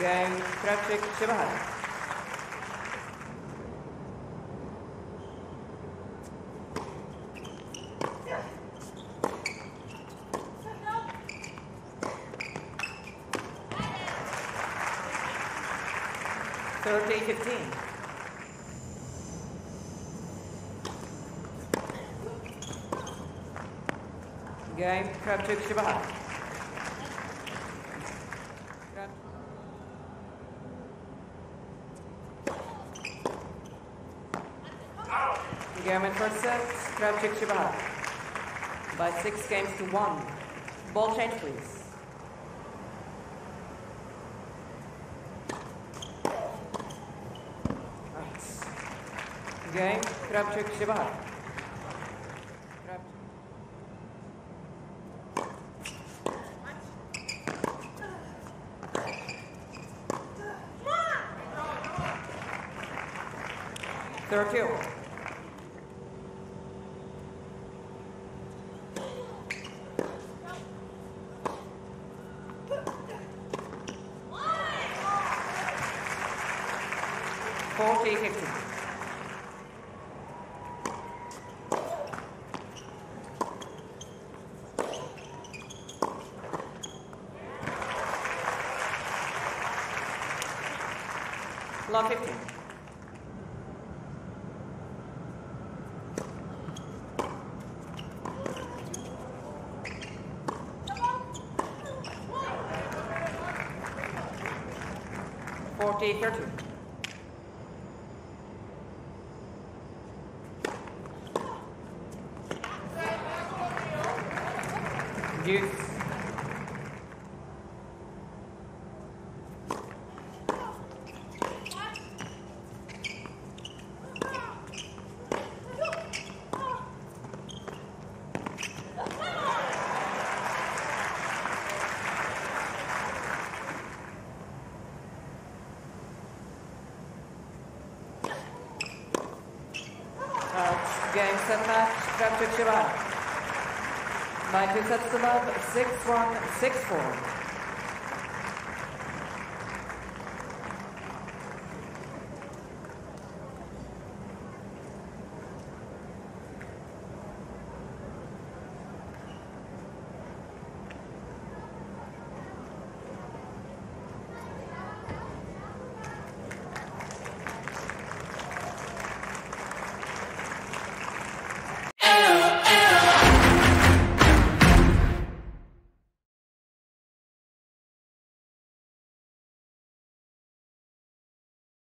Game Krawczyk Shibahara. Thirty fifteen. Game Krawczyk Shibahara. Game German Purser, Krawczyk Shibahara. By six games to one. Ball change, please. Game, Krawczyk Shibahara. Third two. 40 50. Love 15. Forty thirty. Out. Game set match. Krawczyk Shibahara by Kuznetsov 6164.